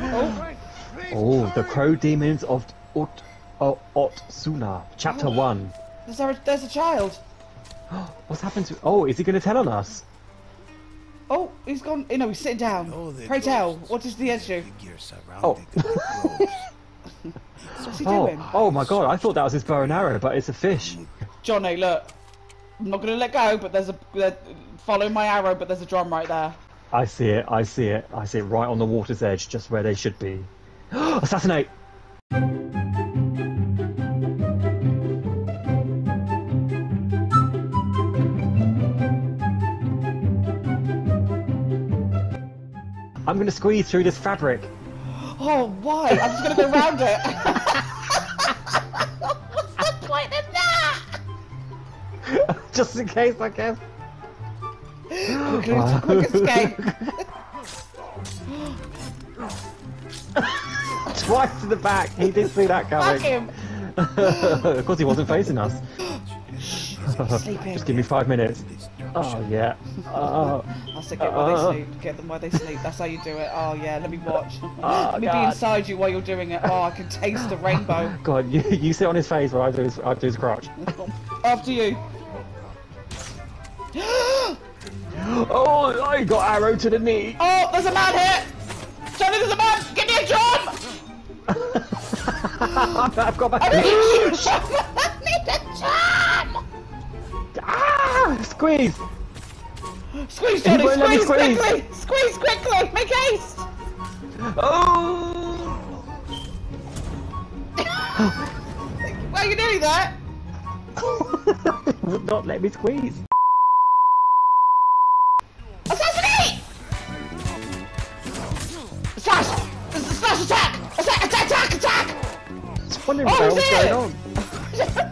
oh. oh, the Crow Demons of Ot oh, Otsuna, Chapter Oh. 1. There's a, there's a child. What's happened to... Oh, is he going to tell on us? Oh, he's gone. You know, he's sitting down. Oh, Pray tell, what does the edge do? Figure surrounding Oh. What's he Oh, doing? oh my god, I thought that was his bow and arrow, but it's a fish. Jonny, look. I'm not gonna let go, but there's a there, follow my arrow, but there's a drum right there. I see it, I see it, I see it right on the water's edge, just where they should be. Assassinate! I'm gonna squeeze through this fabric. Oh, why? I'm just gonna go round it. What's the point in that? just in case, I guess. Quick, quick escape. Twice to the back. He did see that Fuck coming. him. of course, he wasn't facing us. Just give me five minutes. Oh yeah. Oh, I said get while they sleep. Get them while they sleep. That's how you do it. Oh yeah, let me watch. Oh, let me be inside you while you're doing it. Oh, I can taste the rainbow. God, you, you sit on his face while I do his, I do his crotch. After you. Oh, I got arrow to the knee. Oh, there's a man here! Jonny, there's a man! Give me a drum! I've got my. I need a drum! I need a drum! ah! Squeeze! Squeeze, Jonny, won't let me squeeze, squeeze. quickly! Squeeze quickly! Make haste! Oh! Why are you doing that? Would not let me squeeze. Wondering Oh, what is going on.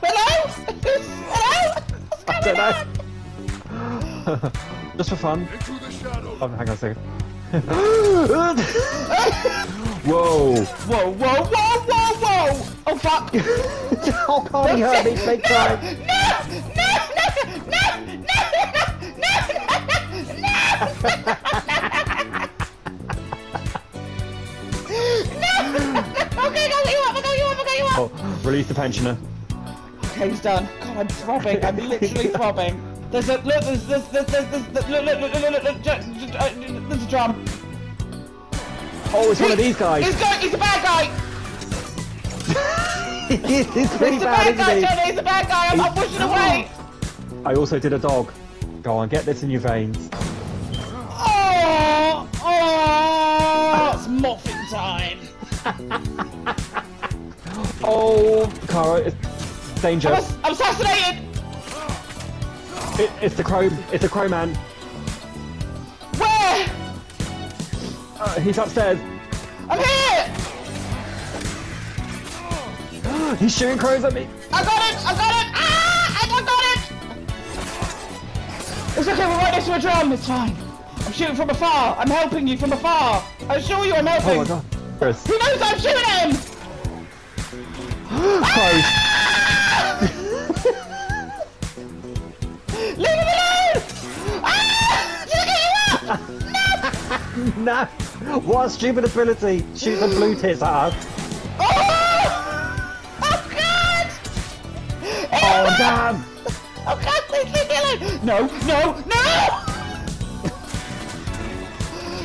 Hello? Hello? What's I going don't on? know. Just for fun. Oh, hang on a second. Whoa! Whoa, whoa, whoa, whoa, whoa! Oh fuck! How can't he hurt me big time? No! No! No! No! No! No! No! No! Oh, release the pensioner. Okay, he's done. God, I'm throbbing. I'm literally throbbing. There's a look. There's there's there's there's, there's, there's look look look look look look. ju- uh, There's a drum. Oh, it's one of these guys. He's going. He's a bad guy. He's pretty He's a bad, bad guy, he? Jonny. He's a bad guy. I'm, I'm pushing away. I also did a dog. Go on, get this in your veins. Oh, oh, it's muffin time. Oh, Kara, it's danger. I'm, I'm assassinated. It, it's the crow. It's the crow man. Where? Uh, he's upstairs. I'm here. He's shooting crows at me. I got it. I got it. Ah! I got it. It's okay. We're right next to a drum. It's fine. I'm shooting from afar. I'm helping you from afar. I assure you, I'm helping. Oh my god. Chris. He knows I'm shooting him! No. What a stupid ability. Shoot the blue tits at us. Oh! Oh god! Oh damn. Oh god, please leave me alone! No, no, no!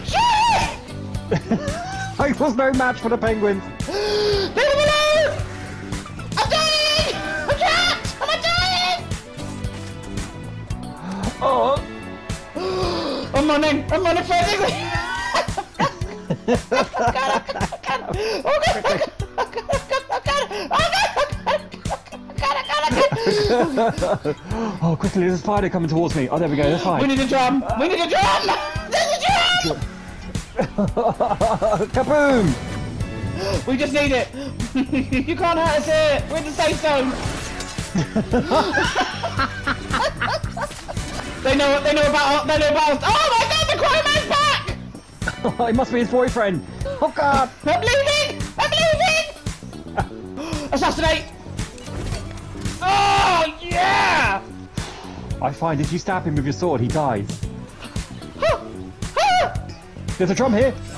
Shoot! I was no match for the penguins. Leave him alone! I'm dying! I'm trapped! I'm dying! Oh. I'm running! I'm running frantically! oh, quickly, there's a spider coming towards me. Oh, there we go, that's fine. We need a drum! We need a drum! There's a drum! Kaboom! We just need it! you can't hurt us here! We're in the safe zone! they know they know about they know about Oh my god, the crime it must be his boyfriend. Oh god! I'm leaving! I'm leaving! Assassinate! Oh yeah! I find if you stab him with your sword, he dies. There's a drum here.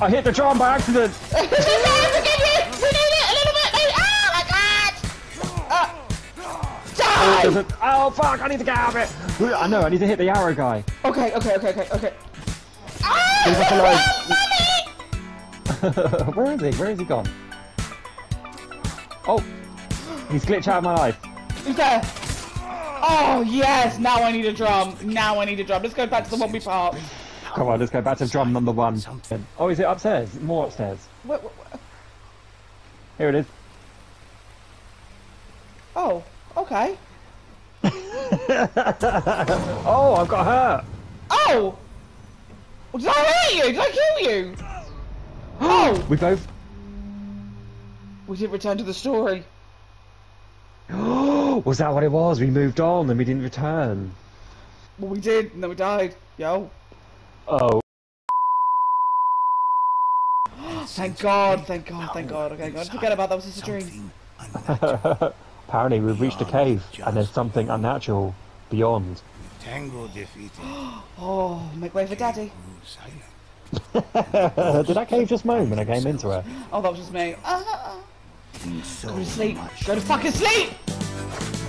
I hit the drum by accident. die! oh fuck! I need to get out of it. I know. I need to hit the arrow guy. Okay, okay, okay, okay, okay. Leave us Ah! alone. Where is he? Where is he gone? Oh, he's glitched out of my life. He's there? Oh yes! Now I need a drum. Now I need a drum. Let's go back to the one we parked. Come on, let's go back to drum number one. Oh, is it upstairs? More upstairs. Here it is. Oh, okay. Oh, I've got hurt. Oh! Did I hurt you? Did I kill you? Oh! We both. We didn't return to the story. was that what it was? We moved on and we didn't return. Well, we did, and then we died. Yo. Oh. Thank God, thank God, thank God. Okay, God, forget about that. Was just a dream. Apparently, we've reached a cave and there's something unnatural beyond. Tango defeated. Oh, make way for Daddy. Silent. Did that cave just moan when I came into it? Oh, that was just me. Ah, So go to sleep. much. Go to fucking sleep.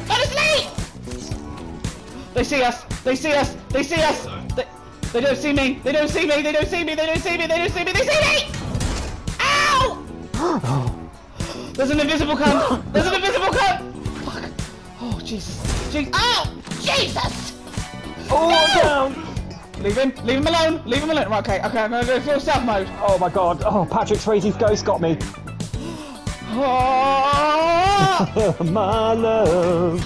Go to sleep. They see us. They see us. They see us. They, they don't see me. They don't see me. They don't see me. They don't see me. They don't see me. They see me. Ow! There's an invisible cunt. There's an invisible cunt. Fuck. Oh Jesus. Jesus. Oh Jesus. Oh, No! down! Leave him. Leave him alone. Leave him alone. Right, okay. Okay. I'm gonna go full stealth mode. Oh my god. Oh, Patrick Swayze's ghost got me. Oh! my love.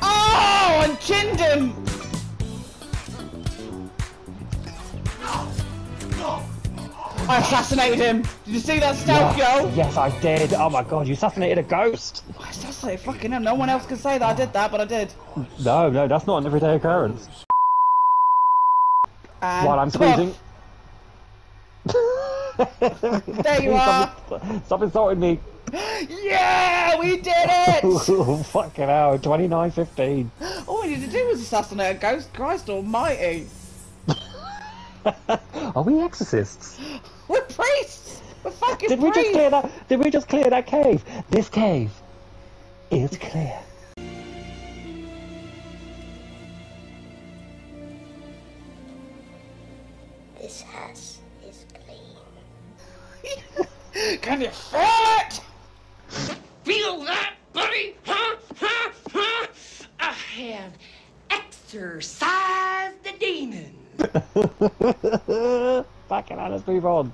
Oh! And chinned him. I assassinated him. Did you see that stealth, yo? Yes, I did. Oh my god, you assassinated a ghost. I assassinated fucking him. No one else can say that I did that, but I did. No, no, that's not an everyday occurrence. And While I'm squeezing. There you are. Stop, stop insulting me. Yeah, we did it. Fucking hell, 29.15. All we needed to do was assassinate a ghost. Christ Almighty. Are we exorcists? We're priests. We're fucking Did we just clear that? Did we just clear that cave? This cave is clear. This house is clean. Can you feel it? Feel that, buddy? Huh? Huh? Huh? I have exorcised the demon. Fucking hell, let's move on.